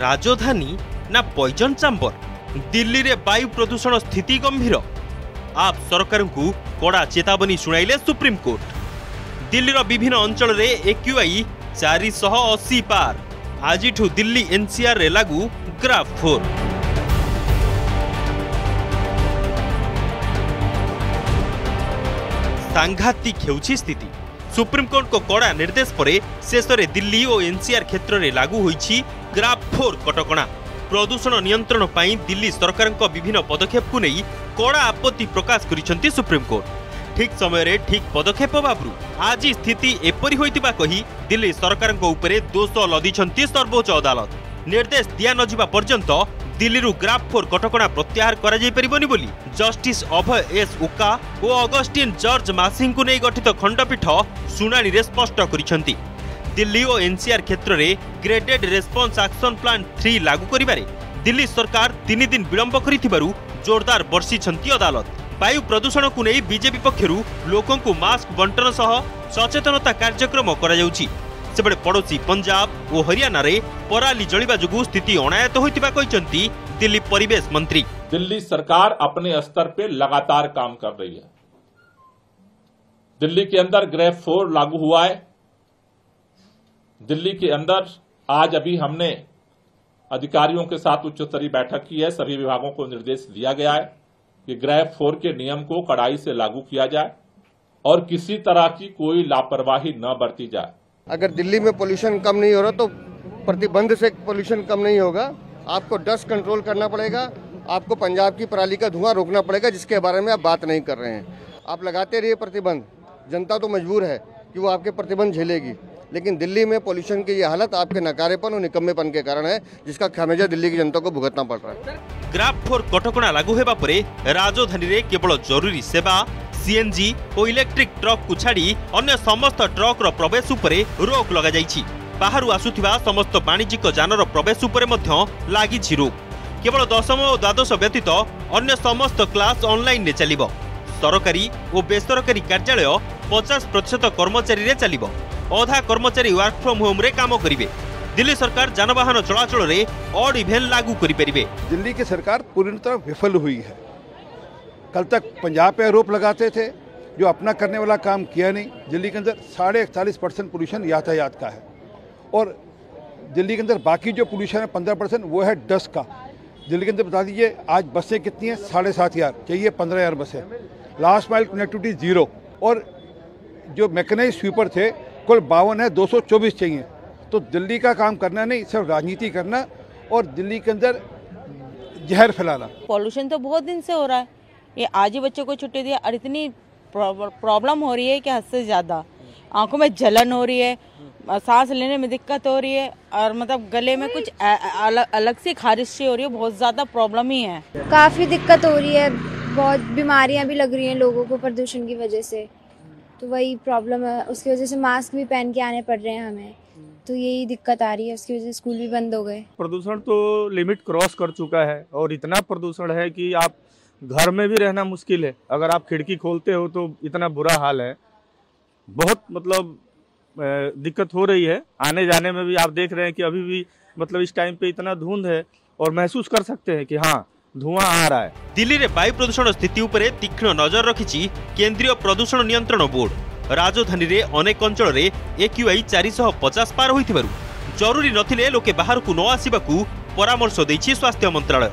রাজধানী না পয়জন চাম্বর দিল্লি বায়ু প্রদূষণ স্থিতি গম্ভীর আপ সরকার কড়া চেতাবনী শুনাইলে সুপ্রিমকোর্ট দিল্লি বিভিন্ন অঞ্চলের এক্যুআই চারিশ অশি পার আজ দিল্লি এনসিআর লাগু গ্রাফ ফোর সাংঘাতিক হেউছি স্থিতি ସୁପ୍ରିମକୋର୍ଟଙ୍କ କଡ଼ା ନିର୍ଦ୍ଦେଶ ପରେ ଶେଷରେ ଦିଲ୍ଲୀ ଓ ଏନ୍ସିଆର୍ କ୍ଷେତ୍ରରେ ଲାଗୁ ହୋଇଛି ଗ୍ରାଫ୍ ଫୋର୍ କଟକଣା ପ୍ରଦୂଷଣ ନିୟନ୍ତ୍ରଣ ପାଇଁ ଦିଲ୍ଲୀ ସରକାରଙ୍କ ବିଭିନ୍ନ ପଦକ୍ଷେପକୁ ନେଇ କଡ଼ା ଆପତ୍ତି ପ୍ରକାଶ କରିଛନ୍ତି ସୁପ୍ରିମକୋର୍ଟ ଠିକ୍ ସମୟରେ ଠିକ୍ ପଦକ୍ଷେପ ଭାବରୁ ଆଜି ସ୍ଥିତି ଏପରି ହୋଇଥିବା କହି ଦିଲ୍ଲୀ ସରକାରଙ୍କ ଉପରେ ଦୋଷ ଲଦିଛନ୍ତି ସର୍ବୋଚ୍ଚ ଅଦାଲତ। ନିର୍ଦ୍ଦେଶ ଦିଆ ନଯିବା ପର୍ଯ୍ୟନ୍ତ দিল্লিরু গ্রাফফোর কটকা প্রত্যাহার করা যাইপারিবনি বলি জষ্টিস অভয় এস উকা ও অগস্টিন জর্জ মাসিঙ্কু নেই গঠিত খণ্ডপীঠ শুনানিরে স্পষ্ট করেছেন দিল্লি ও এনসিআর ক্ষেত্রে graded response action plan three লাগু করবার দিল্লি সরকার তিন দিন বিলম্ব করে জোরদার বর্ষিছেন আদালত বায়ু প্রদূষণকু নেই বিজেপি পক্ষর লোকଙ୍କୁ মাস্ক বণ্টন সহ সচেতনতা কার্যক্রম করা যাচ্ছে ସେବେଳେ ପଡ଼ୋଶୀ ପଞ୍ଜାବ ଓ ହରିୟାଣାରେ ପରାଲି ଜଳିବା ଯୋଗୁଁ ସ୍ଥିତି ଅଣାୟତ୍ତ ହୋଇଥିବା କହିଛନ୍ତି ଦିଲ୍ଲୀ ପରିବେଶ ମନ୍ତ୍ରୀ दिल्ली सरकार अपने स्तर पे लगातार काम कर रही है दिल्ली के अंदर ग्रेफ फोर लागू हुआ है दिल्ली के अंदर आज अभी हमने अधिकारियों के साथ उच्च स्तरीय बैठक की है सभी विभागों को निर्देश दिया गया है कि ग्रेफ फोर के नियम को कड़ाई से लागू किया जाए और किसी तरह की कोई लापरवाही न बरती जाए अगर दिल्ली में पोल्यूशन कम नहीं हो रहा तो प्रतिबंध से पोल्यूशन कम नहीं होगा। आपको डस्ट कंट्रोल करना पड़ेगा, आपको पंजाब की पराली का धुआँ रोकना पड़ेगा, जिसके बारे में आप बात नहीं कर रहे हैं। आप लगाते रहिए प्रतिबंध। जनता तो मजबूर है कि वो आपके प्रतिबंध झेलेगी। लेकिन दिल्ली में पोल्यूशन की ये हालत आपके नकारेपन और निकम्मेपन के कारण है, जिसका खामेजा दिल्ली की जनता को भुगतना पड़ रहा है। ग्राफ फोर कटक लागू होगा राजधानी केवल ज़रूरी सेवा ସିଏନ୍ଜି ଓ ଇଲେକ୍ଟ୍ରିକ୍ ଟ୍ରକ୍କୁ ଛାଡ଼ି ଅନ୍ୟ ସମସ୍ତ ଟ୍ରକ୍ର ପ୍ରବେଶ ଉପରେ ରୋକ ଲଗାଯାଇଛି ବାହାରୁ ଆସୁଥିବା ସମସ୍ତ ବାଣିଜ୍ୟିକ ଯାନର ପ୍ରବେଶ ଉପରେ ମଧ୍ୟ ଲାଗିଛି ରୋକ କେବଳ ଦଶମ ଓ ଦ୍ୱାଦଶ ବ୍ୟତୀତ ଅନ୍ୟ ସମସ୍ତ କ୍ଲାସ୍ ଅନ୍ଲାଇନ୍ରେ ଚାଲିବ ସରକାରୀ ଓ ବେସରକାରୀ କାର୍ଯ୍ୟାଳୟ ପଚାଶ ପ୍ରତିଶତ କର୍ମଚାରୀରେ ଚାଲିବ ଅଧା କର୍ମଚାରୀ ୱାର୍କ ଫ୍ରମ୍ ହୋମ୍ରେ କାମ କରିବେ ଦିଲ୍ଲୀ ସରକାର ଯାନବାହନ ଚଳାଚଳରେ ଅଡ୍ ଇଭେନ୍ ଲାଗୁ କରିପାରିବେ दिल्ली की सरकार पूरी तरह विफल हुई है कल तक पंजाब पे आरोप लगाते थे, जो अपना करने वाला काम किया नहीं। दिल्ली के अंदर साढ़े इकतालीस परसेंट पोल्यूशन यातायात का है। और दिल्ली के अंदर बाकी जो पोल्यूशन है, पंद्रह परसेंट, वो है डस्ट का। दिल्ली के अंदर बता दीजिए, आज बसें कितनी हैं? साढ़े सात हज़ार। चाहिए पंद्रह हज़ार बसें। लास्ट माइल कनेक्टिविटी ज़ीरो और जो मैकेनाइज स्वीपर थे, कुल बावन है, दो सौ चौबीस चाहिए। तो दिल्ली का काम करना नहीं, सिर्फ़ राजनीति करना और दिल्ली के अंदर जहर फैलाना। पॉल्यूशन तो बहुत दिन से हो रहा है। ये आज ही बच्चों को छुट्टी दिया और इतनी प्रॉब्लम हो रही है कि हद से ज़्यादा। आँखों में जलन हो रही है सांस लेने में दिक्कत हो रही है और मतलब गले में कुछ अलग अलग सी खारिश सी हो रही है बहुत ज़्यादा प्रॉब्लम ही है। काफ़ी दिक्कत हो रही है बहुत बीमारियाँ भी लग रही हैं लोगों को प्रदूषण की वजह से। तो वही प्रॉब्लम है उसकी वजह से मास्क भी पहन के आने पड़ रहे हैं हमें। तो यही दिक्कत आ रही है उसकी वजह से स्कूल भी बंद हो गए। प्रदूषण तो लिमिट क्रॉस कर चुका है और इतना प्रदूषण है कि आप घर में भी रहना मुश्किल है। अगर आप खिड़की खोलते हो तो इतना बुरा हाल है। बहुत मतलब दिक्कत हो रही है। आने जाने में भी आप देख रहे हैं कि अभी भी मतलब इस टाइम पे इतना धुंध है और महसूस कर सकते हैं कि हाँ धुआँ आ रहा है। दिल्ली में वायु प्रदूषण स्थिति उपर तीक्ष्ण नज़र रखी केंद्रीय प्रदूषण नियंत्रण बोर्ड। राजधानी में अनेक अंचल एक्यूआई चार शह पचास पार हो ज़रूरी नोके बाहर को न आसवाक परामर्श दे स्वास्थ्य मंत्रालय।